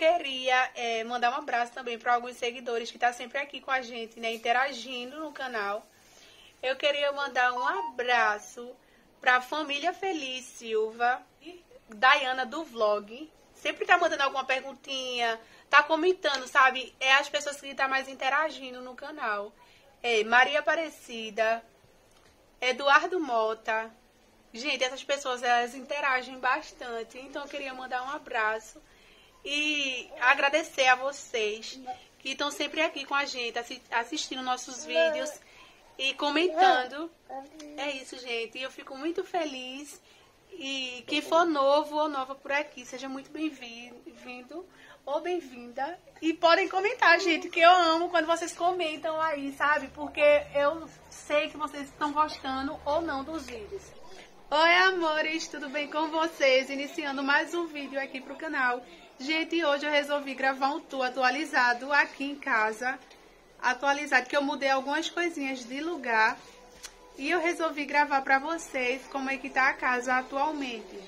queria é, mandar um abraço também para alguns seguidores que estão tá sempre aqui com a gente, né? Interagindo no canal. Eu queria mandar um abraço para a família Feliz Silva, Dayana do Vlog. Sempre tá mandando alguma perguntinha, tá comentando, sabe? É as pessoas que estão tá mais interagindo no canal. É Maria Aparecida, Eduardo Mota. Gente, essas pessoas elas interagem bastante. Então eu queria mandar um abraço e agradecer a vocês que estão sempre aqui com a gente, assistindo nossos vídeos e comentando. É isso, gente. Eu fico muito feliz. E quem for novo ou nova por aqui, seja muito bem-vindo ou bem-vinda. E podem comentar, gente, que eu amo quando vocês comentam aí, sabe? Porque eu sei que vocês estão gostando ou não dos vídeos. Oi, amores, tudo bem com vocês? Iniciando mais um vídeo aqui pro canal. Gente, hoje eu resolvi gravar um tour atualizado aqui em casa. Atualizado, que eu mudei algumas coisinhas de lugar. E eu resolvi gravar pra vocês como é que tá a casa atualmente.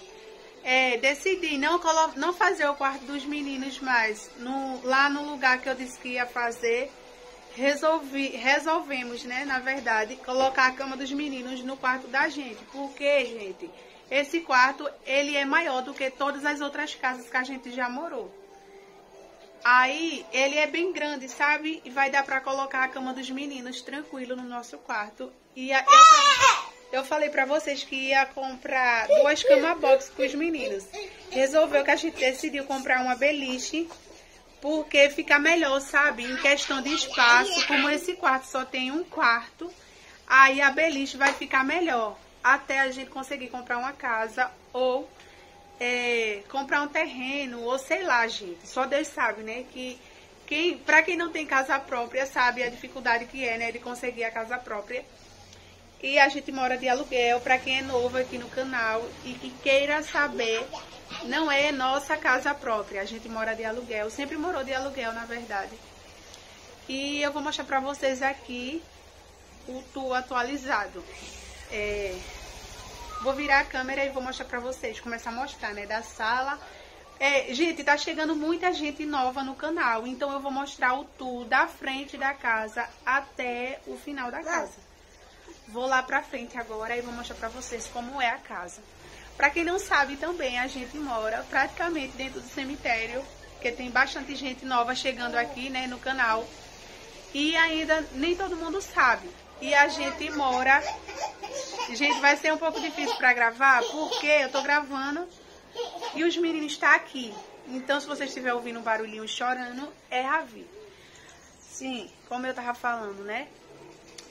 É, decidi não, não fazer o quarto dos meninos mais no, lá no lugar que eu disse que ia fazer. Resolvi, resolvemos, né, na verdade, colocar a cama dos meninos no quarto da gente. Porque, gente, esse quarto, ele é maior do que todas as outras casas que a gente já morou. Aí, ele é bem grande, sabe? E vai dar pra colocar a cama dos meninos tranquilo no nosso quarto. E a, eu, eu falei pra vocês que ia comprar duas cama box pros meninos. Resolveu que a gente decidiu comprar uma beliche, porque fica melhor, sabe? Em questão de espaço, como esse quarto só tem um quarto, aí a beliche vai ficar melhor até a gente conseguir comprar uma casa ou é, comprar um terreno, ou sei lá, gente. Só Deus sabe, né? Que quem, para quem não tem casa própria, sabe a dificuldade que é, né? De conseguir a casa própria. E a gente mora de aluguel, para quem é novo aqui no canal e que queira saber, não é nossa casa própria. A gente mora de aluguel, sempre morou de aluguel, na verdade. E eu vou mostrar para vocês aqui o tour atualizado. É, vou virar a câmera e vou mostrar pra vocês, começar a mostrar, né, da sala. É, gente, tá chegando muita gente nova no canal, então eu vou mostrar o tour da frente da casa até o final da casa. Vou lá pra frente agora e vou mostrar pra vocês como é a casa. Pra quem não sabe também, a gente mora praticamente dentro do cemitério, porque tem bastante gente nova chegando aqui, né, no canal. E ainda nem todo mundo sabe. E a gente mora Gente, vai ser um pouco difícil para gravar, porque eu tô gravando e os meninos estão tá aqui. Então, se você estiver ouvindo um barulhinho chorando, é Ravi. Sim, como eu tava falando, né?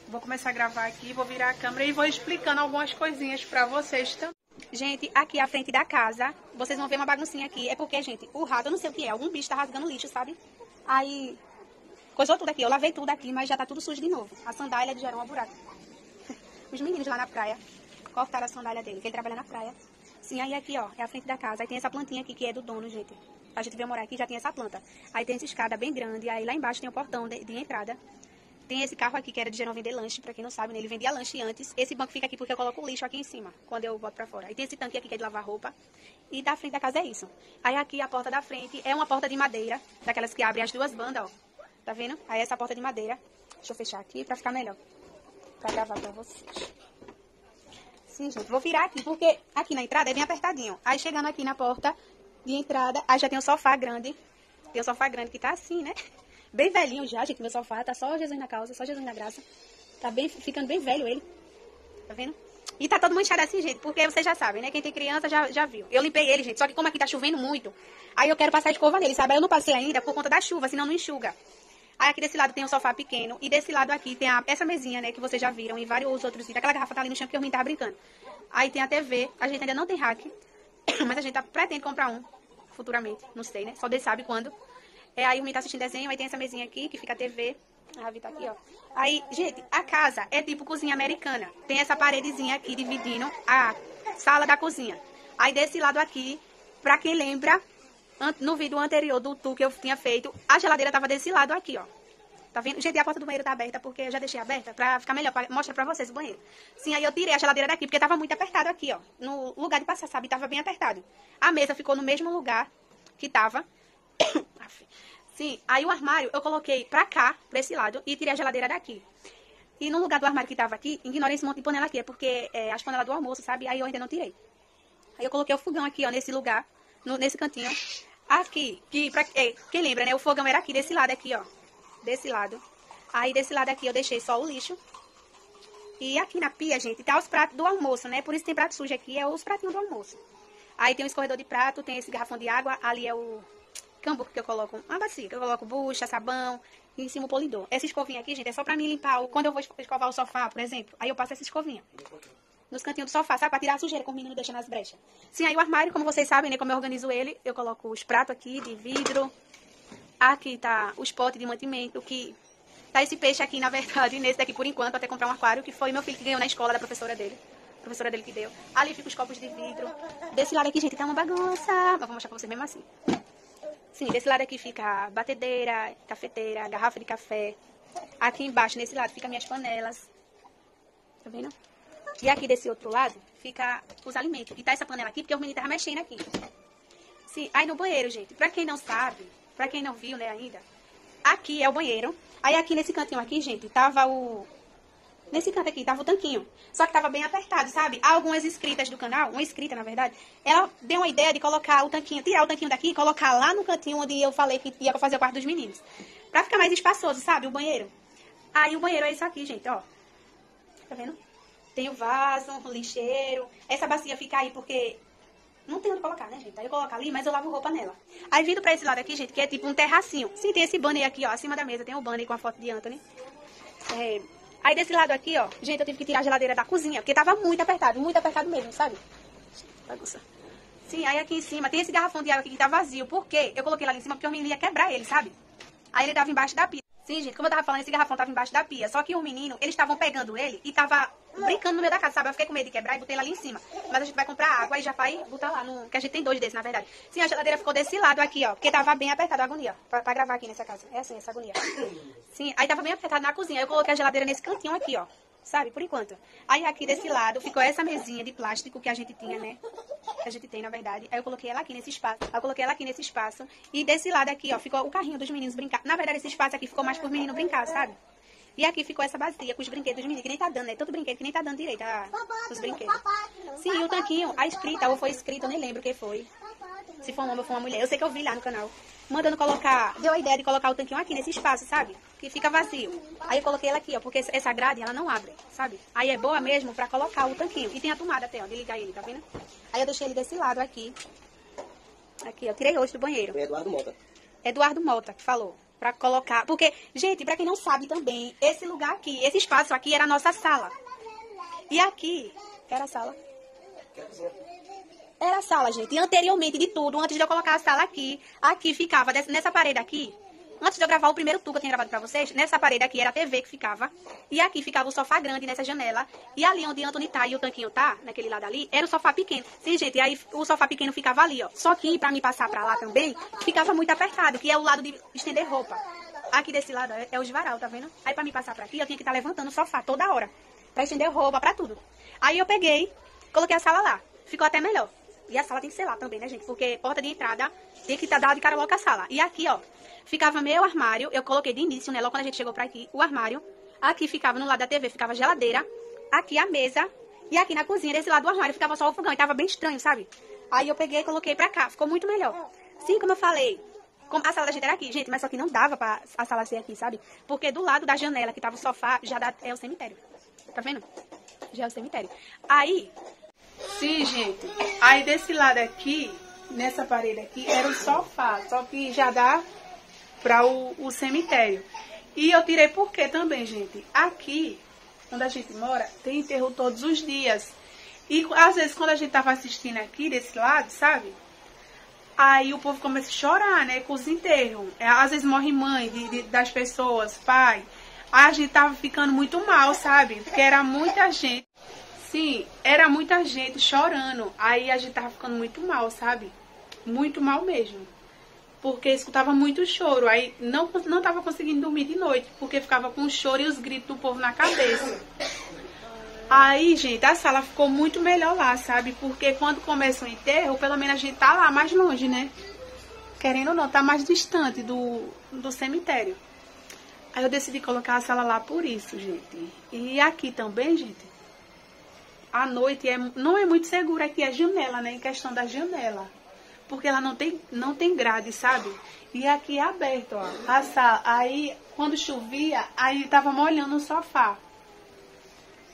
Vou começar a gravar aqui, vou virar a câmera e vou explicando algumas coisinhas pra vocês também. Gente, aqui à frente da casa, vocês vão ver uma baguncinha aqui. É porque, gente, o rato, eu não sei o que é, algum bicho tá rasgando lixo, sabe? Aí, coisou tudo aqui, eu lavei tudo aqui, mas já tá tudo sujo de novo. A sandália de gerou um buraco os meninos lá na praia cortaram a sandália dele, que ele trabalha na praia. Sim, aí aqui, ó, é a frente da casa. Aí tem essa plantinha aqui que é do dono, gente. A gente veio morar aqui já tem essa planta. Aí tem essa escada bem grande, aí lá embaixo tem o portão de, de entrada. Tem esse carro aqui que era de geral vender lanche, pra quem não sabe, né? Ele vendia lanche antes. Esse banco fica aqui porque eu coloco o lixo aqui em cima, quando eu boto pra fora. Aí tem esse tanque aqui que é de lavar roupa. E da frente da casa é isso. Aí aqui a porta da frente é uma porta de madeira, daquelas que abrem as duas bandas, ó. Tá vendo? Aí essa porta de madeira. Deixa eu fechar aqui pra ficar melhor. Pra gravar pra vocês. Sim, gente. Vou virar aqui, porque aqui na entrada é bem apertadinho. Aí chegando aqui na porta de entrada, aí já tem um sofá grande. Tem um sofá grande que tá assim, né? Bem velhinho já, gente, meu sofá. Tá só Jesus na causa, só Jesus na graça. Tá bem, ficando bem velho ele. Tá vendo? E tá todo manchado assim, gente, porque vocês já sabem, né? Quem tem criança já, já viu. Eu limpei ele, gente, só que como aqui tá chovendo muito, aí eu quero passar escova nele, sabe? Aí eu não passei ainda por conta da chuva, senão não enxuga. Aí aqui desse lado tem um sofá pequeno. E desse lado aqui tem a, essa mesinha, né? Que vocês já viram. E vários outros vídeos. Aquela garrafa tá ali no chão que eu me tava brincando. Aí tem a TV. A gente ainda não tem hack. Mas a gente tá pretendendo comprar um. Futuramente. Não sei, né? Só Deus sabe quando. É, aí o menino tá assistindo desenho. Aí tem essa mesinha aqui que fica a TV. A Ravi tá aqui, ó. Aí, gente, a casa é tipo cozinha americana. Tem essa paredezinha aqui dividindo a sala da cozinha. Aí desse lado aqui, pra quem lembra, no vídeo anterior do tour que eu tinha feito, a geladeira tava desse lado aqui, ó. Tá vendo? Gente, a porta do banheiro tá aberta porque eu já deixei aberta pra ficar melhor, pra mostrar pra vocês o banheiro. Sim, aí eu tirei a geladeira daqui porque tava muito apertado aqui, ó. No lugar de passar, sabe? Tava bem apertado. A mesa ficou no mesmo lugar que tava. Sim, aí o armário eu coloquei pra cá, pra esse lado, e tirei a geladeira daqui. E no lugar do armário que tava aqui, ignorei esse monte de panela aqui, é porque é, as panelas do almoço, sabe? Aí eu ainda não tirei. Aí eu coloquei o fogão aqui, ó, nesse lugar, no, nesse cantinho. Aqui, que pra, é, quem lembra, né? O fogão era aqui, desse lado aqui, ó. Desse lado. Aí desse lado aqui eu deixei só o lixo. E aqui na pia, gente, tá os pratos do almoço, né? Por isso tem prato sujo aqui, é os pratinhos do almoço. Aí tem o escorredor de prato, tem esse garrafão de água, ali é o campo que eu coloco, uma bacia, que eu coloco bucha, sabão, e em cima o polidor. Essa escovinha aqui, gente, é só pra mim limpar, o, quando eu vou escovar o sofá, por exemplo, aí eu passo essa escovinha. Nos cantinhos do sofá, sabe? Pra tirar a sujeira, como o menino deixa nas brechas. Sim, aí o armário, como vocês sabem, né? Como eu organizo ele, eu coloco os pratos aqui de vidro. Aqui tá os potes de mantimento, que Tá esse peixe aqui, na verdade, nesse daqui por enquanto, até comprar um aquário, que foi meu filho que ganhou na escola da professora dele. A professora dele que deu. Ali fica os copos de vidro. Desse lado aqui, gente, tá uma bagunça. Mas vou mostrar pra vocês mesmo assim. Sim, desse lado aqui fica batedeira, cafeteira, garrafa de café. Aqui embaixo, nesse lado, fica minhas panelas. Tá vendo? E aqui desse outro lado, fica os alimentos. E tá essa panela aqui, porque o menino tava mexendo aqui. Sim, aí no banheiro, gente, pra quem não sabe, pra quem não viu, né, ainda, aqui é o banheiro. Aí aqui nesse cantinho aqui, gente, tava o... Nesse canto aqui, tava o tanquinho. Só que tava bem apertado, sabe? Algumas inscritas do canal, uma inscrita, na verdade, ela deu uma ideia de colocar o tanquinho, tirar o tanquinho daqui e colocar lá no cantinho onde eu falei que ia fazer o quarto dos meninos. Pra ficar mais espaçoso, sabe? O banheiro. Aí o banheiro é isso aqui, gente, ó. Tá vendo? Tem o vaso, o lixeiro. Essa bacia fica aí porque não tem onde colocar, né, gente? Aí eu coloco ali, mas eu lavo roupa nela. Aí vindo pra esse lado aqui, gente, que é tipo um terracinho. Sim, tem esse banner aqui, ó, acima da mesa. Tem um banner com a foto de Anthony. É... Aí desse lado aqui, ó, gente, eu tive que tirar a geladeira da cozinha, porque tava muito apertado, muito apertado mesmo, sabe? Bagunça. Sim, aí aqui em cima tem esse garrafão de água aqui que tá vazio. Por quê? Eu coloquei lá em cima porque o menino ia quebrar ele, sabe? Aí ele tava embaixo da pia. Sim, gente, como eu tava falando, esse garrafão tava embaixo da pia. Só que o menino, eles estavam pegando ele e tava brincando no meio da casa, sabe? Eu fiquei com medo de quebrar e botei ele ali em cima. Mas a gente vai comprar água e já vai botar lá, no... que a gente tem dois desses, na verdade. Sim, a geladeira ficou desse lado aqui, ó, porque tava bem apertado a agonia, pra, pra gravar aqui nessa casa. É assim, essa agonia. Sim, aí tava bem apertado na cozinha. Eu coloquei a geladeira nesse cantinho aqui, ó sabe? Por enquanto. Aí aqui desse lado ficou essa mesinha de plástico que a gente tinha, né? Que a gente tem, na verdade. Aí eu coloquei ela aqui nesse espaço. Aí eu coloquei ela aqui nesse espaço. E desse lado aqui, ó, ficou o carrinho dos meninos brincar. Na verdade, esse espaço aqui ficou mais por menino brincar, sabe? E aqui ficou essa bacia com os brinquedos dos meninos, que nem tá dando, né? Tanto brinquedo que nem tá dando direito a, os brinquedos. Sim, o tanquinho, a escrita, ou foi escrita, eu nem lembro quem foi. Se foi um homem ou foi uma mulher. Eu sei que eu vi lá no canal mandando colocar, deu a ideia de colocar o tanquinho aqui nesse espaço, sabe? Que fica vazio. Aí eu coloquei ela aqui, ó, porque essa grade ela não abre, sabe? Aí é boa mesmo pra colocar o tanquinho. E tem a tomada até, ó, de ligar ele, tá vendo? Aí eu deixei ele desse lado aqui. Aqui, ó, tirei hoje do banheiro. Foi Eduardo Mota. Eduardo Mota que falou. Pra colocar. Porque, gente, pra quem não sabe também, esse lugar aqui, esse espaço aqui era a nossa sala. E aqui, que era a sala? Era a sala, gente. E anteriormente de tudo, antes de eu colocar a sala aqui, aqui ficava, nessa parede aqui, antes de eu gravar o primeiro tubo que eu tinha gravado pra vocês, nessa parede aqui era a TV que ficava. E aqui ficava o sofá grande nessa janela. E ali onde Anthony tá e o tanquinho tá, naquele lado ali, era o sofá pequeno. Sim, gente, aí o sofá pequeno ficava ali, ó. Só que pra me passar pra lá também, ficava muito apertado, que é o lado de estender roupa. Aqui desse lado é, é o esvaral, tá vendo? Aí pra me passar pra aqui, eu tinha que estar tá levantando o sofá toda hora. Pra estender roupa, pra tudo. Aí eu peguei, coloquei a sala lá. Ficou até melhor. E a sala tem que ser lá também, né, gente? Porque porta de entrada tem que estar tá dado de cara logo a sala. E aqui, ó, ficava meu armário. Eu coloquei de início, né? Logo quando a gente chegou pra aqui, o armário. Aqui ficava no lado da TV, ficava a geladeira. Aqui a mesa. E aqui na cozinha, desse lado do armário, ficava só o fogão. E tava bem estranho, sabe? Aí eu peguei e coloquei pra cá. Ficou muito melhor. Sim, como eu falei, a sala da gente era aqui, gente, mas só que não dava pra a sala ser aqui, sabe? Porque do lado da janela que tava o sofá, já dá, é o cemitério. Tá vendo? Já é o cemitério. Aí, Sim, gente. Aí desse lado aqui, nessa parede aqui, era o sofá. Só que já dá para o, o cemitério. E eu tirei porque também, gente. Aqui, onde a gente mora, tem enterro todos os dias. E às vezes quando a gente tava assistindo aqui, desse lado, sabe? Aí o povo começa a chorar, né? Com os enterros. É, às vezes morre mãe de, de, das pessoas, pai. Aí a gente tava ficando muito mal, sabe? Porque era muita gente. Sim, era muita gente chorando. Aí a gente tava ficando muito mal, sabe? Muito mal mesmo. Porque escutava muito choro. Aí não, não tava conseguindo dormir de noite, porque ficava com o choro e os gritos do povo na cabeça. Aí, gente, a sala ficou muito melhor lá, sabe? Porque quando começa o enterro, pelo menos a gente tá lá mais longe, né? querendo ou não, tá mais distante do, do cemitério. Aí eu decidi colocar a sala lá por isso, gente. E aqui também, gente, à noite é, não é muito seguro aqui a janela, né? Em questão da janela. Porque ela não tem, não tem grade, sabe? E aqui é aberto, ó. A sala. Aí, quando chovia, aí tava molhando o sofá.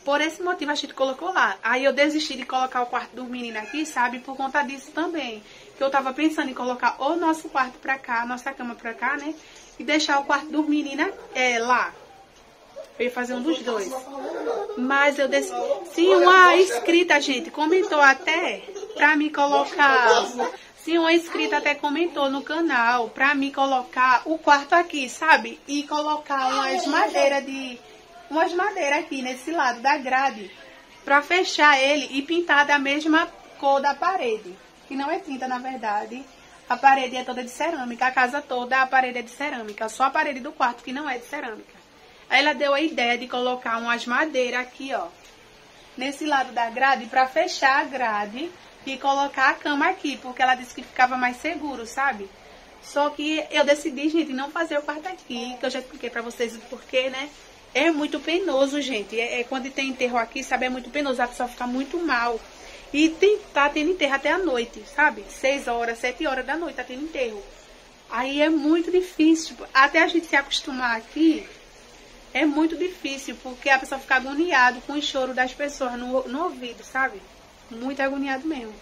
Por esse motivo a gente colocou lá. Aí eu desisti de colocar o quarto dos meninos aqui, sabe? Por conta disso também. Que eu tava pensando em colocar o nosso quarto pra cá, nossa cama pra cá, né? E deixar o quarto dos meninos é, lá. Eu ia fazer um dos dois. Mas eu decidi. Se uma inscrita, gente, comentou até pra me colocar. Se uma inscrita até comentou no canal pra me colocar o quarto aqui, sabe? E colocar umas madeiras de. Umas madeiras aqui nesse lado da grade. Pra fechar ele e pintar da mesma cor da parede. Que não é tinta, na verdade. A parede é toda de cerâmica. A casa toda, a parede é de cerâmica. Só a parede do quarto que não é de cerâmica. Aí ela deu a ideia de colocar umas madeiras aqui, ó. Nesse lado da grade, para fechar a grade e colocar a cama aqui, porque ela disse que ficava mais seguro, sabe? Só que eu decidi, gente, não fazer o quarto aqui, que eu já expliquei pra vocês o porquê, né? É muito penoso, gente. É, é, quando tem enterro aqui, sabe? É muito penoso, a pessoa fica muito mal. E tem, tá tendo enterro até a noite, sabe? Seis horas, sete horas da noite tá tendo enterro. Aí é muito difícil. Até a gente se acostumar aqui, é muito difícil, porque a pessoa fica agoniada com o choro das pessoas no, no ouvido, sabe? Muito agoniado mesmo.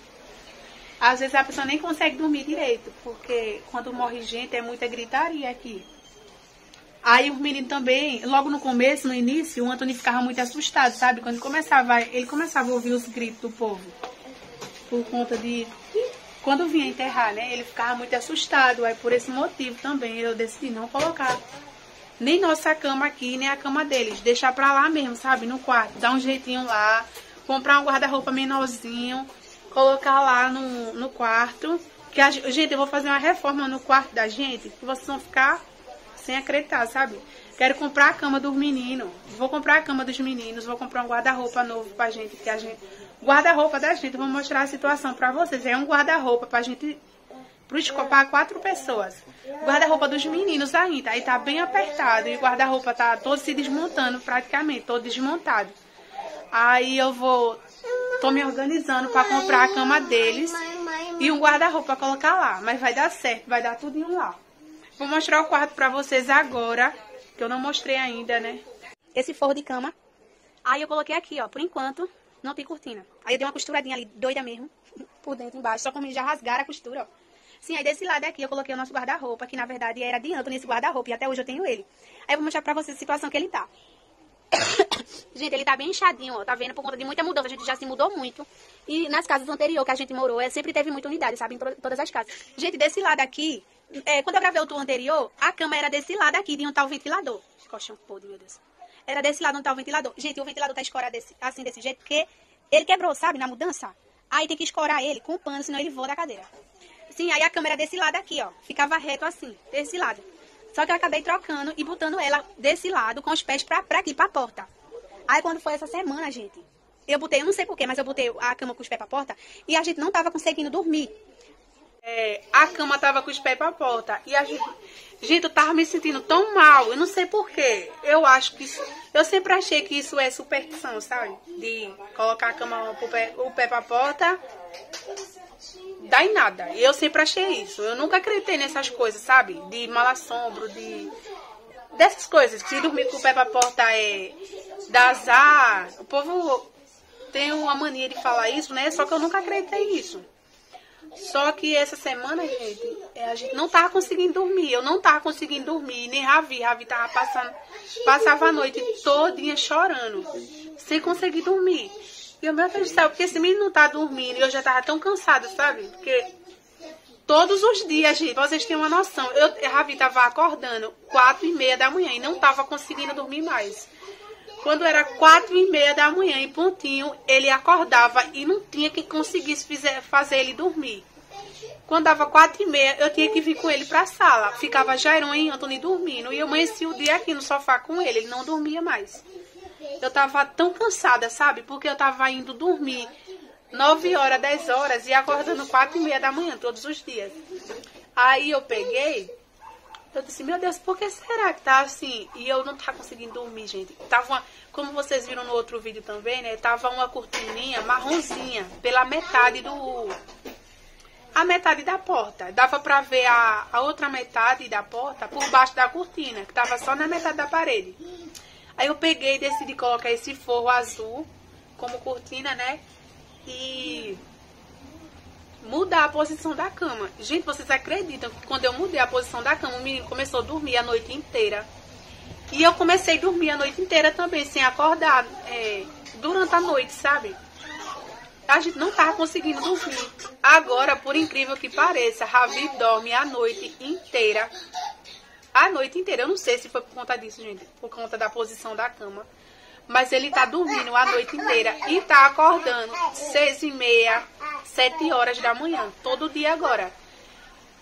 Às vezes a pessoa nem consegue dormir direito, porque quando morre gente é muita gritaria aqui. Aí o menino também, logo no começo, no início, o Antônio ficava muito assustado, sabe? Quando começava, ele começava a ouvir os gritos do povo. Por conta de. Quando vinha enterrar, né? Ele ficava muito assustado. Aí por esse motivo também eu decidi não colocar nem nossa cama aqui, nem a cama deles. Deixar pra lá mesmo, sabe? No quarto. Dar um jeitinho lá. Comprar um guarda-roupa menorzinho. Colocar lá no, no quarto. Que a, gente, eu vou fazer uma reforma no quarto da gente. Que vocês vão ficar sem acreditar, sabe? Quero comprar a cama dos meninos. Vou comprar a cama dos meninos. Vou comprar um guarda-roupa novo pra gente. Que a gente. Guarda-roupa da gente. Vou mostrar a situação pra vocês. É um guarda-roupa pra gente para quatro pessoas. Guarda-roupa dos meninos ainda, aí tá bem apertado e o guarda-roupa tá todo se desmontando praticamente, todo desmontado. Aí eu vou, tô me organizando para comprar a cama deles e um guarda-roupa para colocar lá, mas vai dar certo, vai dar tudo lá. Vou mostrar o quarto para vocês agora, que eu não mostrei ainda, né? Esse forro de cama. Aí eu coloquei aqui, ó, por enquanto, não tem cortina. Aí eu dei uma costuradinha ali, doida mesmo, por dentro embaixo, só como já rasgaram a costura, ó. Sim, aí desse lado aqui eu coloquei o nosso guarda-roupa, que na verdade era de Anthony esse guarda-roupa, e até hoje eu tenho ele. Aí eu vou mostrar pra vocês a situação que ele tá. gente, ele tá bem inchadinho, ó, tá vendo? Por conta de muita mudança, a gente já se mudou muito. E nas casas anteriores que a gente morou, é, sempre teve muita unidade, sabe? Em todas as casas. Gente, desse lado aqui, é, quando eu gravei o tour anterior, a cama era desse lado aqui, de um tal ventilador. Colchão podre, meu Deus. Era desse lado um tal ventilador. Gente, o ventilador tá escorado desse, assim, desse jeito, porque ele quebrou, sabe? Na mudança. Aí tem que escorar ele com pano, senão ele voa da cadeira. Sim, aí a câmera desse lado aqui, ó. Ficava reto assim, desse lado. Só que eu acabei trocando e botando ela desse lado, com os pés pra, pra aqui, pra porta. Aí quando foi essa semana, gente, eu botei, eu não sei porquê, mas eu botei a cama com os pés pra porta e a gente não tava conseguindo dormir. É, a cama tava com os pés pra porta e a gente... Gente, eu tava me sentindo tão mal, eu não sei porquê. Eu acho que isso, Eu sempre achei que isso é superstição, sabe? De colocar a cama, o pé, o pé pra porta dá em nada. Eu sempre achei isso. Eu nunca acreditei nessas coisas, sabe? De mal assombro, de. Dessas coisas. Se dormir com o pé pra porta é. Dá azar. O povo tem uma mania de falar isso, né? Só que eu nunca acreditei nisso. Só que essa semana, gente, é, a gente não tava conseguindo dormir. Eu não tava conseguindo dormir, nem Ravi. Ravi tava passando, passava a noite todinha chorando, sem conseguir dormir. E eu, do céu, porque esse menino não tá dormindo e eu já tava tão cansada, sabe? Porque todos os dias, gente, vocês terem uma noção, eu, Ravi tava acordando quatro e meia da manhã e não tava conseguindo dormir mais. Quando era quatro e meia da manhã, em pontinho, ele acordava e não tinha quem conseguisse fazer, fazer ele dormir. Quando dava quatro e meia, eu tinha que vir com ele pra sala. Ficava Jairon e Anthony dormindo. E eu amanheci o dia aqui no sofá com ele. Ele não dormia mais. Eu tava tão cansada, sabe? Porque eu tava indo dormir 9 horas, 10 horas e acordando 4 e meia da manhã todos os dias. Aí eu peguei, eu disse, meu Deus, por que será que tá assim? E eu não tava conseguindo dormir, gente. Tava uma, como vocês viram no outro vídeo também, né? Tava uma cortininha marronzinha pela metade do. A metade da porta. Dava pra ver a, a outra metade da porta por baixo da cortina, que tava só na metade da parede. Aí eu peguei e decidi colocar esse forro azul como cortina, né? E mudar a posição da cama. Gente, vocês acreditam que quando eu mudei a posição da cama, o menino começou a dormir a noite inteira. E eu comecei a dormir a noite inteira também, sem acordar, é, durante a noite, sabe? A gente não tava conseguindo dormir. Agora, por incrível que pareça, Ravi dorme a noite inteira. A noite inteira. Eu não sei se foi por conta disso, gente. Por conta da posição da cama. Mas ele tá dormindo a noite inteira e tá acordando seis e meia, sete horas da manhã, todo dia agora.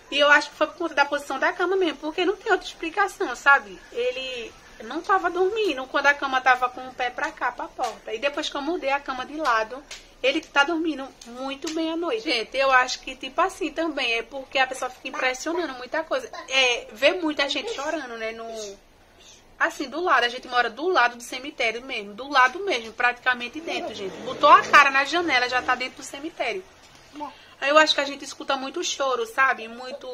E eu acho que foi por conta da posição da cama mesmo, porque não tem outra explicação, sabe? Ele não tava dormindo quando a cama tava com o pé pra cá, pra porta. E depois que eu mudei a cama de lado, ele tá dormindo muito bem à noite. Gente, eu acho que tipo assim também é porque a pessoa fica impressionando muita coisa. É, vê muita gente chorando, né, no assim, do lado. A gente mora do lado do cemitério mesmo. Do lado mesmo, praticamente dentro, gente. Botou a cara na janela, já tá dentro do cemitério. Aí eu acho que a gente escuta muito choro, sabe? Muito.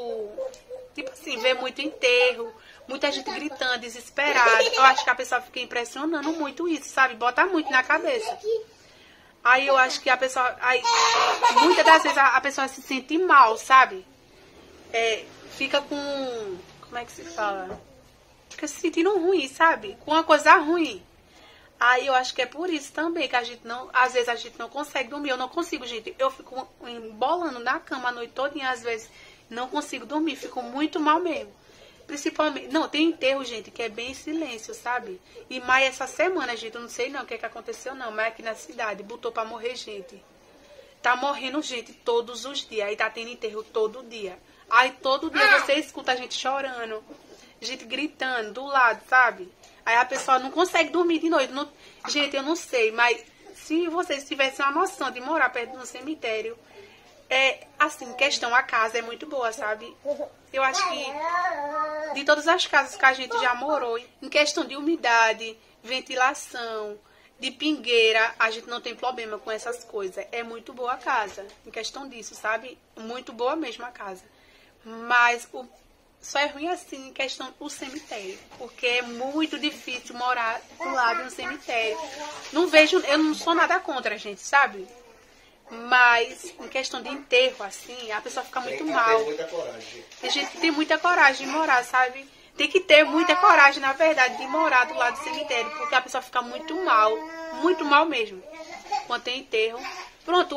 Tipo assim, vê muito enterro, muita gente gritando, desesperada. Eu acho que a pessoa fica impressionando muito isso, sabe? Bota muito na cabeça. Aí eu acho que a pessoa. Aí, muitas das vezes a, a pessoa se sente mal, sabe? É, fica com. Como é que se fala? fica se sentindo ruim, sabe? Com uma coisa ruim. Aí eu acho que é por isso também que a gente não, às vezes a gente não consegue dormir. Eu não consigo, gente. Eu fico embolando na cama a noite toda e às vezes não consigo dormir, fico muito mal mesmo. Principalmente, não, tem enterro, gente, que é bem em silêncio, sabe? E mais essa semana, gente, eu não sei não o que, é que aconteceu não, mas aqui na cidade botou para morrer gente. Tá morrendo gente todos os dias, aí tá tendo enterro todo dia. Aí todo dia você escuta a gente chorando gente gritando do lado, sabe? Aí a pessoa não consegue dormir de noite. Não... Gente, eu não sei, mas se vocês tivessem uma noção de morar perto de um cemitério, é assim, questão a casa é muito boa, sabe? Eu acho que de todas as casas que a gente já morou, em questão de umidade, ventilação, de pingueira, a gente não tem problema com essas coisas. É muito boa a casa, em questão disso, sabe? Muito boa mesmo a casa. Mas o só é ruim assim em questão do cemitério, porque é muito difícil morar do lado de um cemitério. Não vejo, eu não sou nada contra, gente, sabe? Mas em questão de enterro, assim, a pessoa fica muito tem mal. Tem muita coragem. Tem gente que tem muita coragem de morar, sabe? Tem que ter muita coragem, na verdade, de morar do lado do cemitério, porque a pessoa fica muito mal, muito mal mesmo, quando tem enterro. Pronto,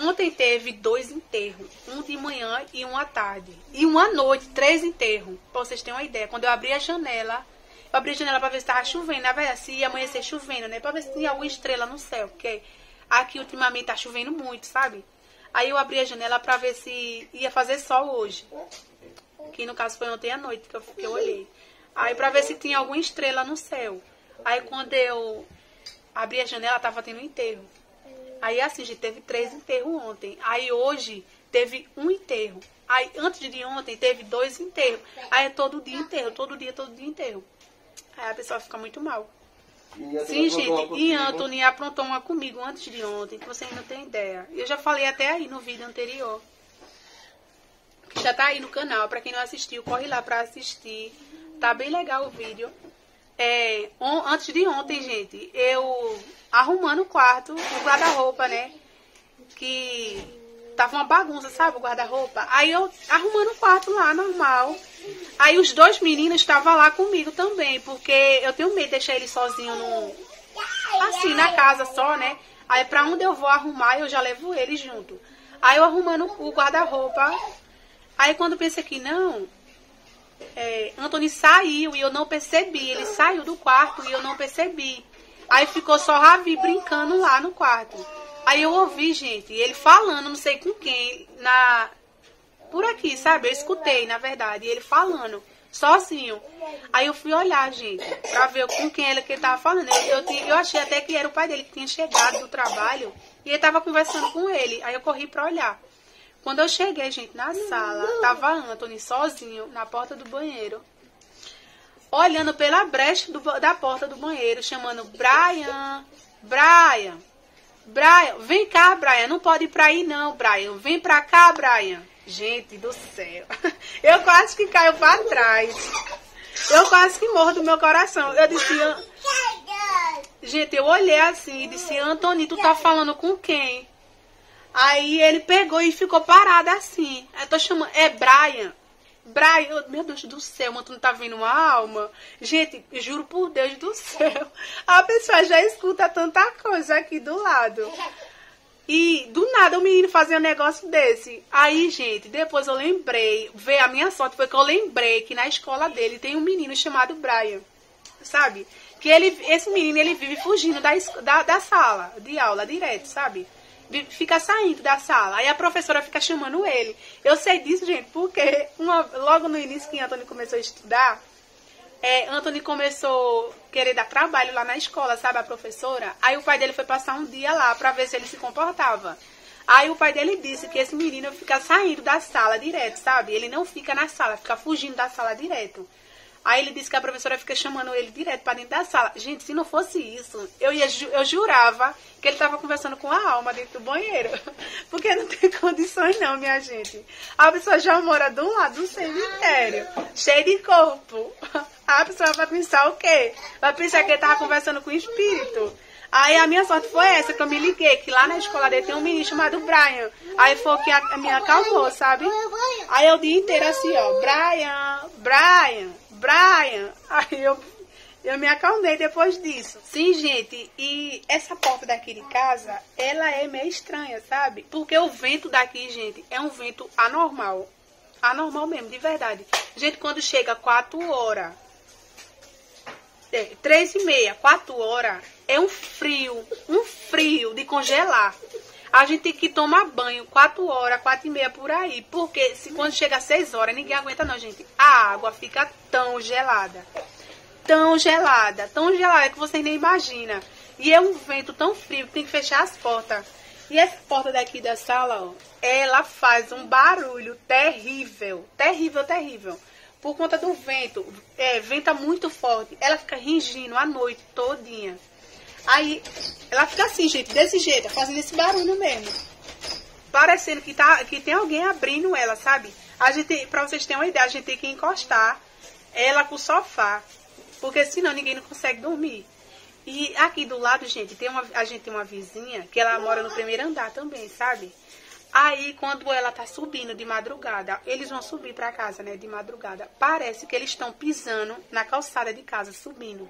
Ontem teve dois enterros, um de manhã e um à tarde. E uma noite, três enterros. Pra vocês terem uma ideia. Quando eu abri a janela, eu abri a janela pra ver se tava chovendo. Na verdade, se ia amanhecer chovendo, né? Pra ver se tinha alguma estrela no céu. Porque aqui ultimamente tá chovendo muito, sabe? Aí eu abri a janela pra ver se ia fazer sol hoje. Que no caso foi ontem à noite que eu, que eu olhei. Aí pra ver se tinha alguma estrela no céu. Aí quando eu abri a janela, tava tendo um enterro. Aí assim, gente, teve três enterros ontem. Aí hoje teve um enterro. Aí antes de ontem teve dois enterros. Aí é todo dia enterro, todo dia, todo dia enterro. Aí a pessoa fica muito mal. Sim, gente, e Anthony aprontou uma comigo antes de ontem, que vocês não têm ideia. Eu já falei até aí no vídeo anterior. Que já tá aí no canal, pra quem não assistiu, corre lá pra assistir. Tá bem legal o vídeo. É, on, antes de ontem, gente, eu arrumando o quarto, o guarda-roupa, né? Que tava uma bagunça, sabe, o guarda-roupa. Aí eu arrumando o quarto lá, normal. Aí os dois meninos estavam lá comigo também, porque eu tenho medo de deixar eles sozinhos no. Assim, na casa só, né? Aí pra onde eu vou arrumar, eu já levo eles junto. Aí eu arrumando o guarda-roupa. Aí quando pensei que não, é, Anthony saiu e eu não percebi. Ele saiu do quarto e eu não percebi. Aí ficou só Ravi brincando lá no quarto. Aí eu ouvi, gente, ele falando, não sei com quem, na por aqui, sabe? Eu escutei, na verdade, ele falando sozinho. Aí eu fui olhar, gente, pra ver com quem era que ele tava falando. Eu, eu, eu achei até que era o pai dele que tinha chegado do trabalho e ele tava conversando com ele. Aí eu corri pra olhar. Quando eu cheguei, gente, na sala, tava Anthony sozinho na porta do banheiro, olhando pela brecha do, da porta do banheiro, chamando Brian, Brian, Brian, vem cá, Brian, não pode ir pra aí não, Brian, vem pra cá, Brian. Gente do céu, eu quase que caio pra trás. Eu quase que morro do meu coração. Eu disse, gente, eu olhei assim e disse, Antoni, tu tá falando com quem? Aí ele pegou e ficou parado assim. Eu tô chamando, é Brian. Brian, meu Deus do céu, mano, tu não tá vendo uma alma? Gente, juro por Deus do céu. A pessoa já escuta tanta coisa aqui do lado. E do nada o menino fazia um negócio desse. Aí, gente, depois eu lembrei, veio a minha sorte foi que eu lembrei que na escola dele tem um menino chamado Brian. Sabe? Que ele, esse menino ele vive fugindo da, da, da sala de aula direto, sabe? Fica saindo da sala. Aí a professora fica chamando ele. Eu sei disso, gente, porque uma, logo no início que Antônio começou a estudar, é, Anthony começou a querer dar trabalho lá na escola, sabe, a professora? Aí o pai dele foi passar um dia lá para ver se ele se comportava. Aí o pai dele disse que esse menino fica saindo da sala direto, sabe? Ele não fica na sala, fica fugindo da sala direto. Aí ele disse que a professora fica chamando ele direto para dentro da sala. Gente, se não fosse isso, eu, ia, eu jurava que ele estava conversando com a alma dentro do banheiro. Porque não tem condições não, minha gente. A pessoa já mora do lado do cemitério, cheio de corpo. A pessoa vai pensar o quê? Vai pensar que ele estava conversando com o espírito. Aí a minha sorte foi essa, que eu me liguei, que lá na escola dele tem um menino chamado Brian. Aí foi que a, a minha acalmou, sabe? Aí eu o dia inteiro assim, ó, Brian, Brian, Brian. Aí eu, eu me acalmei depois disso. Sim, gente, e essa porta daqui de casa, ela é meio estranha, sabe? Porque o vento daqui, gente, é um vento anormal. Anormal mesmo, de verdade. Gente, quando chega 4 horas, é, 3 e meia, 4 horas, é um frio, um frio de congelar. A gente tem que tomar banho 4 horas, 4 e meia por aí. Porque se quando chega às 6 horas, ninguém aguenta não, gente. A água fica tão gelada. Tão gelada, tão gelada que vocês nem imaginam. E é um vento tão frio que tem que fechar as portas. E essa porta daqui da sala, ó, ela faz um barulho terrível. Terrível, terrível. Por conta do vento. É, venta muito forte. Ela fica ringindo a noite todinha. Aí ela fica assim, gente, desse jeito, fazendo esse barulho mesmo. Parecendo que, tá, que tem alguém abrindo ela, sabe? A gente, pra vocês terem uma ideia, a gente tem que encostar ela com o sofá. Porque senão ninguém não consegue dormir. E aqui do lado, gente, tem uma, a gente tem uma vizinha que ela mora no primeiro andar também, sabe? Aí, quando ela tá subindo de madrugada, eles vão subir para casa, né, de madrugada. Parece que eles estão pisando na calçada de casa, subindo.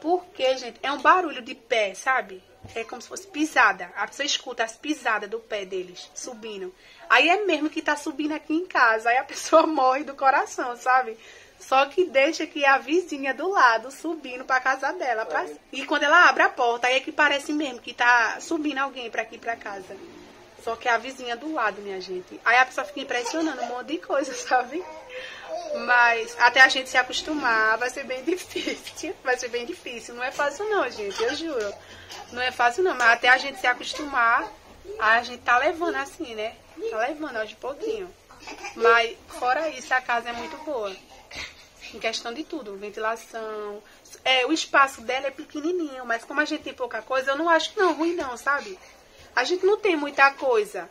Porque, gente, é um barulho de pé, sabe? É como se fosse pisada. A pessoa escuta as pisadas do pé deles subindo. Aí é mesmo que tá subindo aqui em casa. Aí a pessoa morre do coração, sabe? Só que deixa que a vizinha do lado subindo pra casa dela. Pra... E quando ela abre a porta, aí é que parece mesmo que tá subindo alguém pra aqui pra casa. Só que é a vizinha do lado, minha gente. Aí a pessoa fica impressionando um monte de coisa, sabe? Mas até a gente se acostumar vai ser bem difícil. Vai ser bem difícil. Não é fácil não, gente, eu juro. Não é fácil não, mas até a gente se acostumar, a gente tá levando assim, né? Tá levando aos pouquinho. Mas fora isso, a casa é muito boa. Em questão de tudo, ventilação. É, o espaço dela é pequenininho, mas como a gente tem pouca coisa, eu não acho não ruim não, sabe? A gente não tem muita coisa.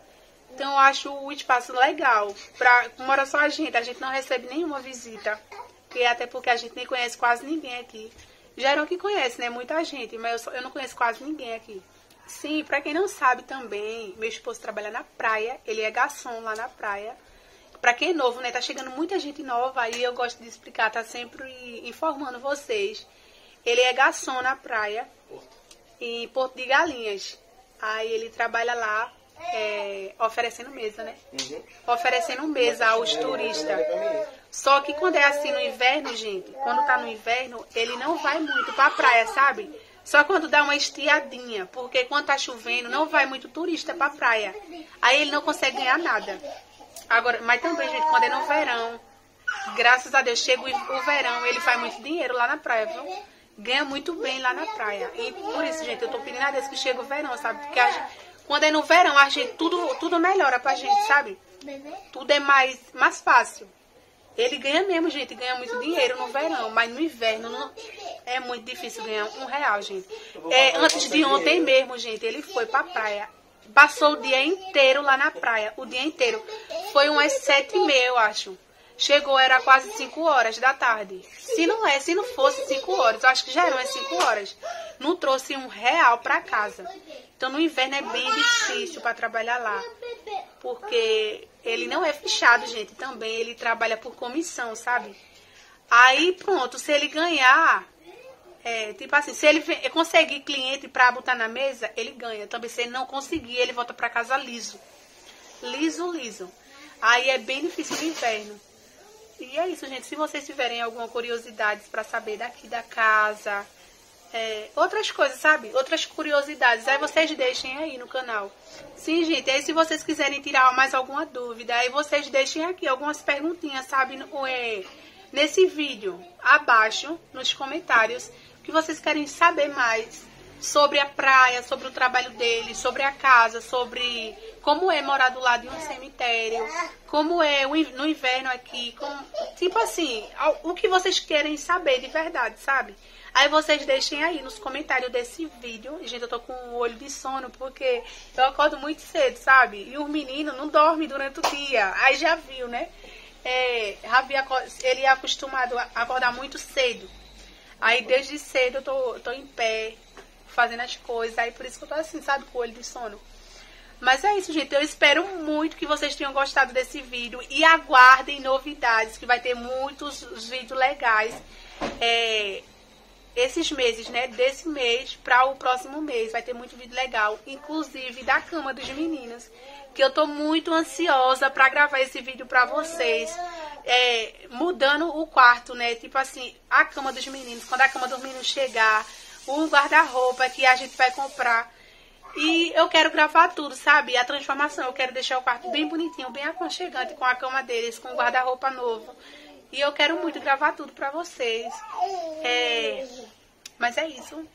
Então eu acho o espaço legal. Pra, mora só a gente, a gente não recebe nenhuma visita. Que até porque a gente nem conhece quase ninguém aqui. Geral que conhece, né? Muita gente, mas eu, só, eu não conheço quase ninguém aqui. Sim, pra quem não sabe também, meu esposo trabalha na praia, ele é garçom lá na praia. Pra quem é novo, né? Tá chegando muita gente nova, aí eu gosto de explicar, tá sempre informando vocês. Ele é garçom na praia, em Porto de Galinhas. Aí ele trabalha lá é, oferecendo mesa, né? Uhum. Oferecendo mesa aos turistas. Só que quando é assim no inverno, gente, quando tá no inverno, ele não vai muito pra praia, sabe? Só quando dá uma estiadinha, porque quando tá chovendo, não vai muito turista pra praia. Aí ele não consegue ganhar nada. Agora, mas também, gente, quando é no verão, graças a Deus, chega o verão, ele faz muito dinheiro lá na praia, viu? Ganha muito bem lá na praia. E por isso, gente, eu tô pedindo a Deus que chegue o verão, sabe? Porque a gente, Quando é no verão, a gente tudo, tudo melhora pra gente, sabe? Tudo é mais, mais fácil. Ele ganha mesmo, gente, ganha muito dinheiro no verão, mas no inverno não, é muito difícil ganhar um real, gente. É, antes de ontem mesmo, gente, ele foi pra praia. Passou o dia inteiro lá na praia, o dia inteiro. Foi umas sete e meia, eu acho. Chegou, era quase 5 horas da tarde. Se não é, se não fosse 5 horas, eu acho que já eram as 5 horas. Não trouxe um real para casa. Então no inverno é bem difícil para trabalhar lá. Porque ele não é fechado, gente. Também ele trabalha por comissão, sabe? Aí pronto, se ele ganhar, é, tipo assim, se ele conseguir cliente para botar na mesa, ele ganha. Também se ele não conseguir, ele volta para casa liso. Liso, liso. Aí é bem difícil no inverno. E é isso, gente. Se vocês tiverem alguma curiosidade para saber daqui da casa, é, outras coisas, sabe? Outras curiosidades, aí vocês deixem aí no canal. Sim, gente. Aí se vocês quiserem tirar mais alguma dúvida, aí vocês deixem aqui algumas perguntinhas, sabe? É, nesse vídeo, abaixo, nos comentários, que vocês querem saber mais sobre a praia, sobre o trabalho dele, sobre a casa, sobre como é morar do lado de um cemitério, como é no inverno aqui, como, tipo assim, o que vocês querem saber de verdade, sabe? Aí vocês deixem aí nos comentários desse vídeo. Gente, eu tô com o olho de sono porque eu acordo muito cedo, sabe? E os meninos não dormem durante o dia. Aí já viu, né? É, ele é acostumado a acordar muito cedo. Aí desde cedo eu tô, tô em pé, fazendo as coisas. Aí por isso que eu tô assim, sabe, com o olho de sono. Mas é isso, gente. Eu espero muito que vocês tenham gostado desse vídeo. E aguardem novidades, que vai ter muitos vídeos legais. É, esses meses, né? Desse mês para o próximo mês. Vai ter muito vídeo legal. Inclusive da cama dos meninos. Que eu tô muito ansiosa para gravar esse vídeo para vocês. É, mudando o quarto, né? Tipo assim, a cama dos meninos. Quando a cama dos meninos chegar, o guarda-roupa que a gente vai comprar e eu quero gravar tudo, sabe? A transformação. Eu quero deixar o quarto bem bonitinho, bem aconchegante, com a cama deles, com o guarda-roupa novo. E eu quero muito gravar tudo pra vocês. É... Mas é isso.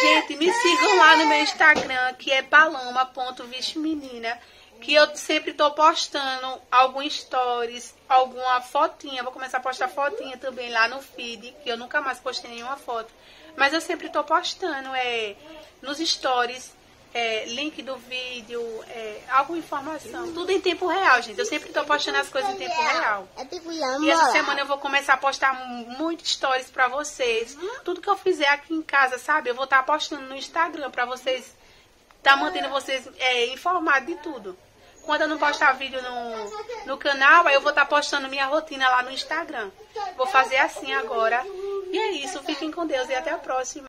Gente, me sigam lá no meu Instagram, que é paloma.vistemenina. Que eu sempre tô postando alguns stories, alguma fotinha. Vou começar a postar fotinha também lá no feed, que eu nunca mais postei nenhuma foto. Mas eu sempre tô postando é, nos stories é, link do vídeo, é, alguma informação. Tudo em tempo real, gente. Eu sempre estou postando as coisas em tempo real. E essa semana eu vou começar a postar muitas stories para vocês. Tudo que eu fizer aqui em casa, sabe? Eu vou estar tá postando no Instagram para vocês. Tá mantendo vocês é, informados de tudo. Quando eu não postar vídeo no, no canal, aí eu vou estar tá postando minha rotina lá no Instagram. Vou fazer assim agora. E é isso. Fiquem com Deus e até a próxima.